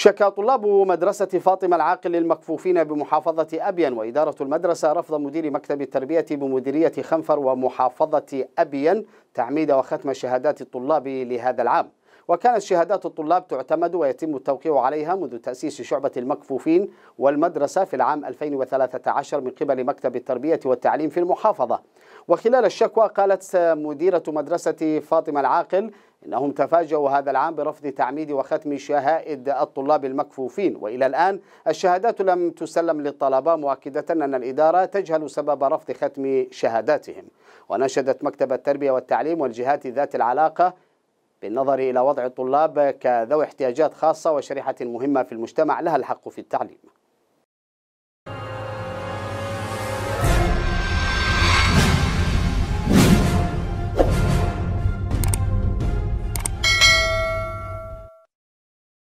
شكى طلاب مدرسة فاطمة العاقل للمكفوفين بمحافظة أبين وإدارة المدرسة رفض مدير مكتب التربية بمديرية خنفر ومحافظة أبين تعميد وختم شهادات الطلاب لهذا العام. وكانت شهادات الطلاب تعتمد ويتم التوقيع عليها منذ تأسيس شعبة المكفوفين والمدرسة في العام 2013 من قبل مكتب التربية والتعليم في المحافظة. وخلال الشكوى قالت مديرة مدرسة فاطمة العاقل إنهم تفاجؤوا هذا العام برفض تعميد وختم شهائد الطلاب المكفوفين. وإلى الآن الشهادات لم تسلم للطلبة مؤكدة أن الإدارة تجهل سبب رفض ختم شهاداتهم. ونشدت مكتب التربية والتعليم والجهات ذات العلاقة بالنظر إلى وضع الطلاب كذوي احتياجات خاصة وشريحة مهمة في المجتمع لها الحق في التعليم.